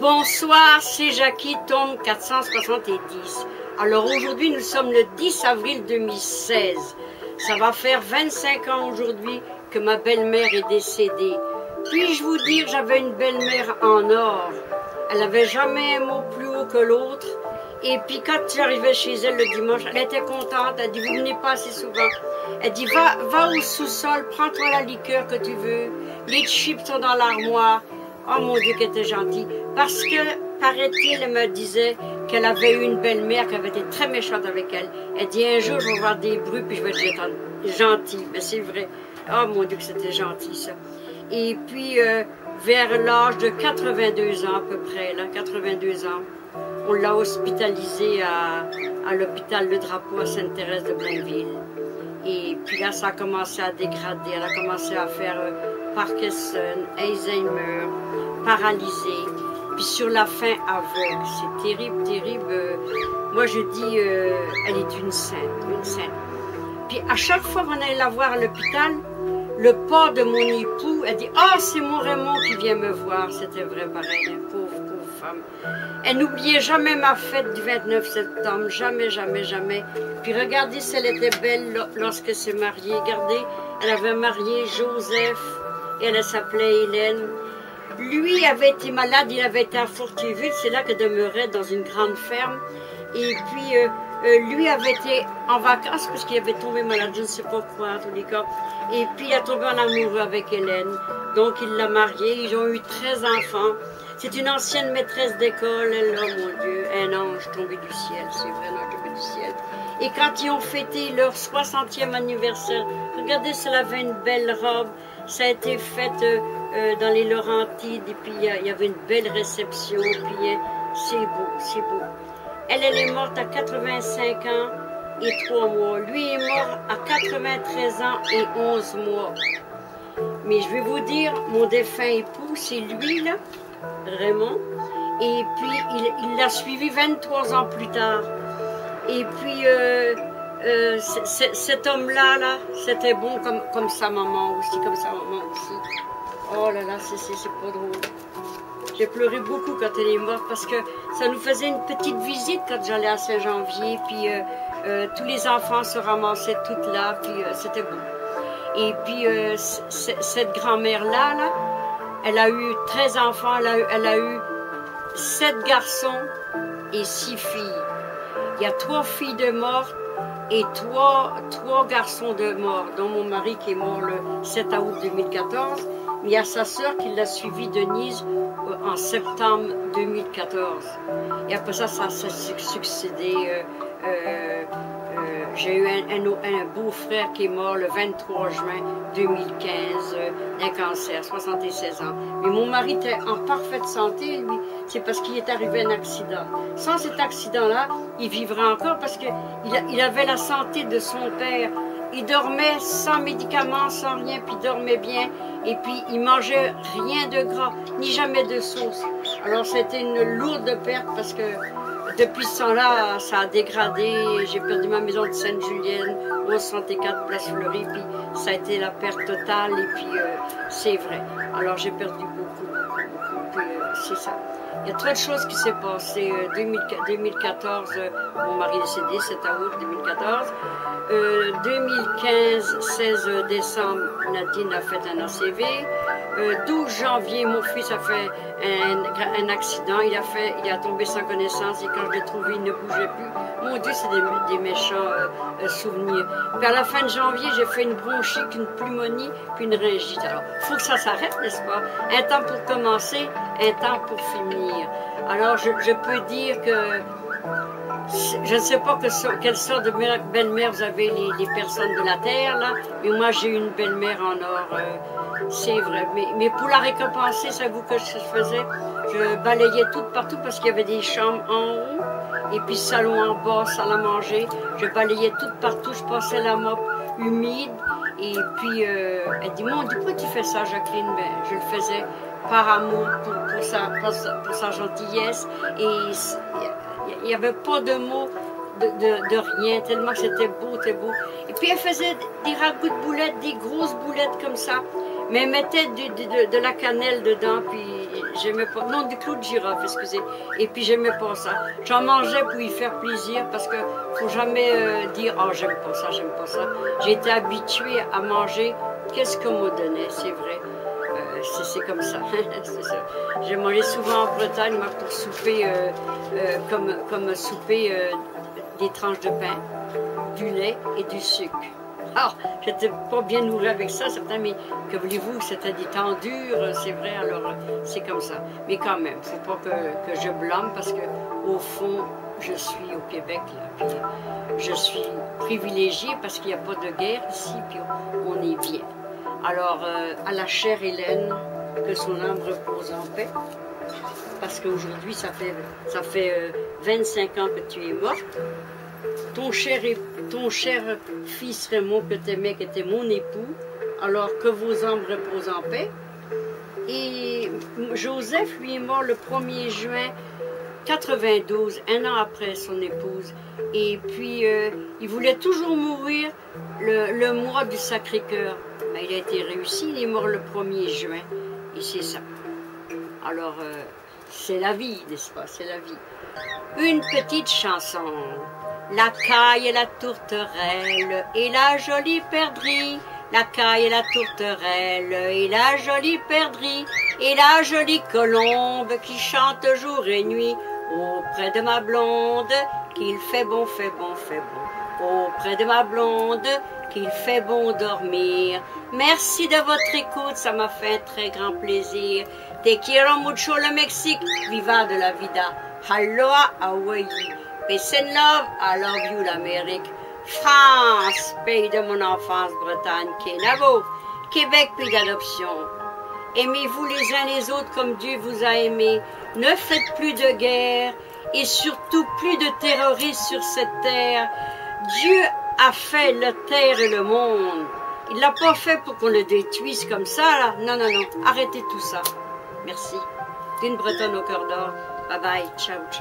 Bonsoir, c'est Jackie, tome 470. Alors aujourd'hui, nous sommes le 10 avril 2016. Ça va faire 25 ans aujourd'hui que ma belle-mère est décédée. Puis-je vous dire, j'avais une belle-mère en or. Elle n'avait jamais un mot plus haut que l'autre. Et puis quand j'arrivais chez elle le dimanche, elle était contente. Elle dit, vous venez pas assez souvent. Elle dit, va, va au sous-sol, prends-toi la liqueur que tu veux. Les chips sont dans l'armoire. Oh mon Dieu, qu'elle était gentille. Parce que, paraît-il, elle me disait qu'elle avait eu une belle-mère qui avait été très méchante avec elle. Elle dit, un jour, je vais voir des bruits, puis je vais être gentille. Mais c'est vrai. Oh mon Dieu, que c'était gentil, ça. Et puis, euh, vers l'âge de 82 ans à peu près, là, 82 ans, on l'a hospitalisée à, à l'hôpital Le Drapeau à Sainte-Thérèse de Blainville. Et puis là, ça a commencé à dégrader. Elle a commencé à faire euh, Parkinson, Alzheimer, paralysée. Puis sur la fin, aveugle. C'est terrible, terrible. Euh, moi, je dis, euh, elle est une sainte, une sainte. Puis à chaque fois qu'on allait la voir à l'hôpital, le pas de mon époux, elle dit, ah, c'est mon Raymond qui vient me voir. C'était vrai, pareil, Elle n'oubliait jamais ma fête du 29 septembre, jamais, jamais, jamais. Puis regardez si elle était belle lorsque s'est mariée. Regardez, elle avait marié Joseph et elle s'appelait Hélène. Lui avait été malade, il avait été à c'est là qu'elle demeurait dans une grande ferme. Et puis, euh, euh, lui avait été en vacances parce qu'il avait tombé malade, je ne sais pas quoi, en tous les cas. Et puis, il a tombé en amoureux avec Hélène. Donc, il l'a mariée, ils ont eu 13 enfants. C'est une ancienne maîtresse d'école, elle, oh mon Dieu, un ange tombé du ciel, c'est vrai, un ange tombé du ciel. Et quand ils ont fêté leur 60e anniversaire, regardez, elle avait une belle robe, ça a été fait euh, euh, dans les Laurentides, et puis il y, avait une belle réception, puis euh, c'est beau, c'est beau. Elle, elle est morte à 85 ans et 3 mois. Lui est mort à 93 ans et 11 mois. Mais je vais vous dire, mon défunt époux, c'est lui, là, Raymond. Et puis, il l'a suivi 23 ans plus tard. Et puis, euh, euh, cet homme-là, là, c'était bon comme, comme sa maman aussi, comme sa maman aussi. Oh là là, c'est pas drôle. J'ai pleuré beaucoup quand elle est morte parce que ça nous faisait une petite visite quand j'allais à Saint-Janvier. Puis euh, tous les enfants se ramassaient toutes là, puis c'était bon. Et puis cette grand-mère-là, là, elle a eu 13 enfants, elle a eu, elle a eu 7 garçons et 6 filles. Il y a 3 filles de mort et 3, 3 garçons de mort, dont mon mari qui est mort le 7 août 2014. Mais il y a sa sœur qui l'a suivi, Denise, euh, en septembre 2014. Et après ça, ça s'est succédé. Euh, euh, j'ai eu un, beau-frère qui est mort le 23 juin 2015 d'un cancer, 76 ans. Mais mon mari était en parfaite santé, lui. C'est parce qu'il est arrivé un accident. Sans cet accident-là, il vivrait encore parce qu'il il avait la santé de son père. Il dormait sans médicaments, sans rien, puis il dormait bien. Et puis il mangeait rien de gras, ni jamais de sauce. Alors c'était une lourde perte parce que depuis ce temps-là, ça a dégradé. J'ai perdu ma maison de Sainte-Julienne, au 64 Place Fleury, puis ça a été la perte totale, et puis euh, c'est vrai. Alors j'ai perdu beaucoup, beaucoup, euh, c'est ça. Il y a trop de choses qui s'est passé. 2014, euh, mon mari est décédé, 7 août 2014. 2015, 16 décembre, Nadine a fait un ACV. 12 janvier, mon fils a fait un, accident. Il a, fait, il a tombé sans connaissance et quand je l'ai trouvé, il ne bougeait plus. Mon Dieu, c'est des, méchants euh, euh, souvenirs. Puis à la fin de janvier, j'ai fait une bronchite, une pneumonie, puis une ringite. Alors, faut que ça s'arrête, n'est-ce pas? Un temps pour commencer, un temps pour finir. Alors, je, peux dire que je ne sais pas quelle sorte de belle-mère vous avez les, personnes de la terre, là, mais moi j'ai une belle-mère en or, euh, c'est vrai. Mais, pour la récompenser, savez-vous que je faisais Je balayais tout partout parce qu'il y avait des chambres en haut, et puis salon en bas, salle à manger. Je balayais tout partout, je passais la mop humide, et puis euh, elle dit, mon Dieu, pourquoi tu fais ça, Jacqueline ben, Je le faisais par amour, pour, sa, gentillesse, et il n'y avait pas de mots de, rien, tellement c'était beau, c'était beau. Et puis elle faisait des ragoûts de boulettes, des grosses boulettes comme ça. Mais ils mettaient de, la cannelle dedans, puis j'aimais pas. Non, du clou de girofle, excusez. Et puis j'aimais pas ça. J'en mangeais pour y faire plaisir, parce que faut jamais euh, dire Oh, j'aime pas ça, j'aime pas ça. Été habituée à manger qu'est-ce qu'on me donnait, c'est vrai. Euh, c'est comme ça. J'ai mangé souvent en Bretagne, moi, pour souper, euh, comme, comme souper des tranches de pain, du lait et du sucre. Alors, j'étais pas bien nourrie avec ça, certains, mais que voulez-vous, c'était des temps durs, c'est vrai, alors c'est comme ça. Mais quand même, faut pas que, que je blâme parce que, au fond, je suis au Québec, là, je suis privilégiée parce qu'il n'y a pas de guerre ici, puis on est bien. Alors, euh, à la chère Hélène, que son âme repose en paix, parce qu'aujourd'hui, ça fait, ça fait 25 euh, ans que tu es morte. Ton cher, ton cher fils Raymond que tu aimais, qui était mon époux, alors que vos âmes reposent en paix. Et Joseph, lui, est mort le 1er juin 92, un an après son épouse. Et puis, euh, il voulait toujours mourir le, mois du Sacré-Cœur. Il a été réussi, il est mort le 1er juin. Et c'est ça. Alors, euh, c'est la vie, n'est-ce pas? C'est la vie. Une petite chanson. La caille et la tourterelle et la jolie perdrix. La caille et la tourterelle et la jolie perdrix. Et la jolie colombe qui chante jour et nuit auprès de ma blonde. Qu'il fait bon, fait bon, fait bon. Auprès de ma blonde qu'il fait bon dormir. Merci de votre écoute, ça m'a fait un très grand plaisir. Te quiero mucho le Mexique, viva de la vida. Aloha Hawaii. Peace and love, I love you l'Amérique. France, pays de mon enfance, Bretagne, Kenavo. Québec, pays d'adoption. Aimez-vous les uns les autres comme Dieu vous a aimé. Ne faites plus de guerre et surtout plus de terroristes sur cette terre. Dieu a fait la terre et le monde. Il l'a pas fait pour qu'on le détruise comme ça, là. Non, non, non. Arrêtez tout ça. Merci. D'une Bretonne au cœur d'or. Bye bye. Ciao, ciao.